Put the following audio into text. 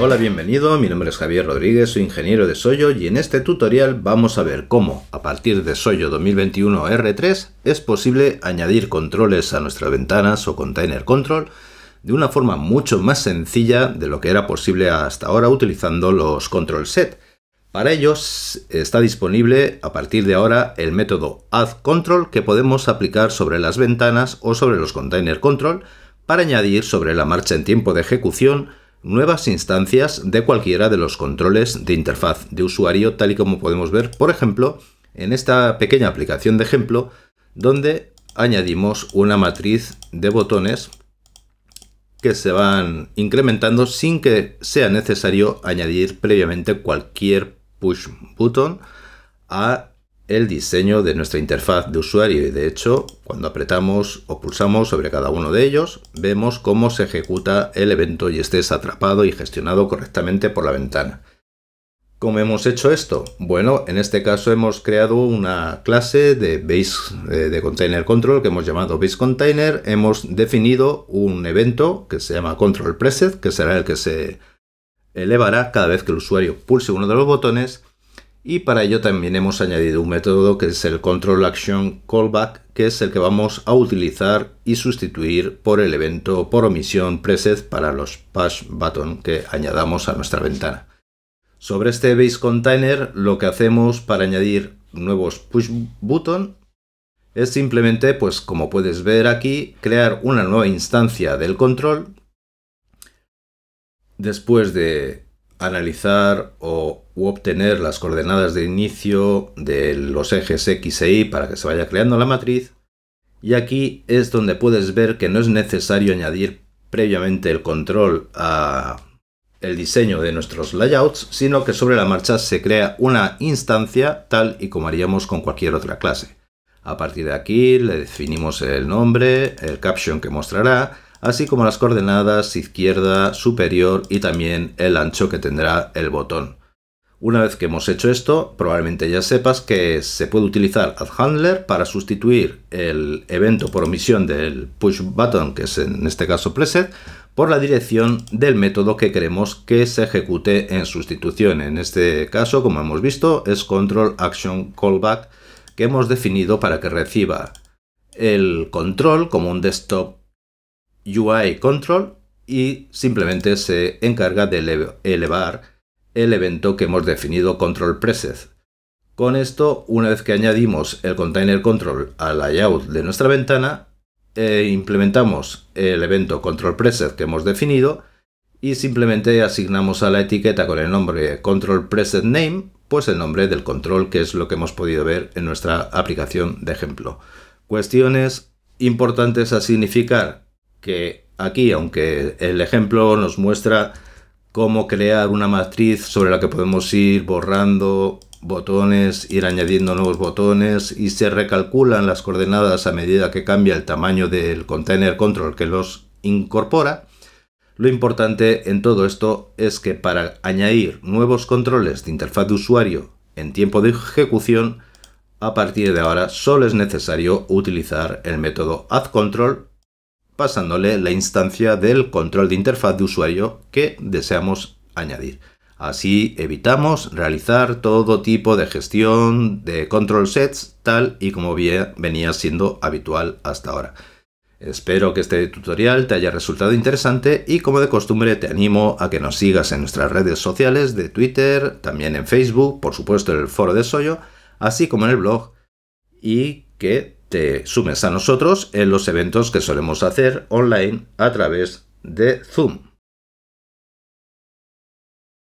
Hola, bienvenido, mi nombre es Javier Rodríguez, soy ingeniero de Soyo y en este tutorial vamos a ver cómo, a partir de Soyo 2021 R3, es posible añadir controles a nuestras ventanas o container control de una forma mucho más sencilla de lo que era posible hasta ahora utilizando los control set. Para ello está disponible a partir de ahora el método addControl que podemos aplicar sobre las ventanas o sobre los container control para añadir sobre la marcha en tiempo de ejecución nuevas instancias de cualquiera de los controles de interfaz de usuario, tal y como podemos ver, por ejemplo, en esta pequeña aplicación de ejemplo, donde añadimos una matriz de botones que se van incrementando sin que sea necesario añadir previamente cualquier push button a el diseño de nuestra interfaz de usuario y de hecho cuando apretamos o pulsamos sobre cada uno de ellos vemos cómo se ejecuta el evento y estés atrapado y gestionado correctamente por la ventana. ¿Cómo hemos hecho esto? Bueno, en este caso hemos creado una clase de base eh, de container control que hemos llamado base container. Hemos definido un evento que se llama control preset, que será el que se elevará cada vez que el usuario pulse uno de los botones y para ello también hemos añadido un método que es el Control Action Callback, que es el que vamos a utilizar y sustituir por el evento por omisión preset para los push button que añadamos a nuestra ventana. Sobre este base container lo que hacemos para añadir nuevos push button es simplemente, pues como puedes ver aquí, crear una nueva instancia del control después de analizar o obtener las coordenadas de inicio de los ejes X e Y para que se vaya creando la matriz. Y aquí es donde puedes ver que no es necesario añadir previamente el control a el diseño de nuestros layouts, sino que sobre la marcha se crea una instancia tal y como haríamos con cualquier otra clase. A partir de aquí le definimos el nombre, el caption que mostrará, así como las coordenadas izquierda, superior y también el ancho que tendrá el botón. Una vez que hemos hecho esto, probablemente ya sepas que se puede utilizar addHandler para sustituir el evento por omisión del push button, que es en este caso preset, por la dirección del método que queremos que se ejecute en sustitución. En este caso, como hemos visto, es control action callback que hemos definido para que reciba el control como un desktop UI control y simplemente se encarga de elevar el evento que hemos definido control preset. Con esto, una vez que añadimos el container control al layout de nuestra ventana, e implementamos el evento control preset que hemos definido y simplemente asignamos a la etiqueta con el nombre control preset name, pues el nombre del control que es lo que hemos podido ver en nuestra aplicación de ejemplo. Cuestiones importantes a significar que aquí, aunque el ejemplo nos muestra cómo crear una matriz sobre la que podemos ir borrando botones, ir añadiendo nuevos botones y se recalculan las coordenadas a medida que cambia el tamaño del container control que los incorpora. Lo importante en todo esto es que para añadir nuevos controles de interfaz de usuario en tiempo de ejecución, a partir de ahora solo es necesario utilizar el método addControl pasándole la instancia del control de interfaz de usuario que deseamos añadir. Así evitamos realizar todo tipo de gestión de control sets tal y como venía siendo habitual hasta ahora. Espero que este tutorial te haya resultado interesante y como de costumbre te animo a que nos sigas en nuestras redes sociales de Twitter, también en Facebook, por supuesto en el foro de Soyo, así como en el blog y que te sumes a nosotros en los eventos que solemos hacer online a través de Zoom.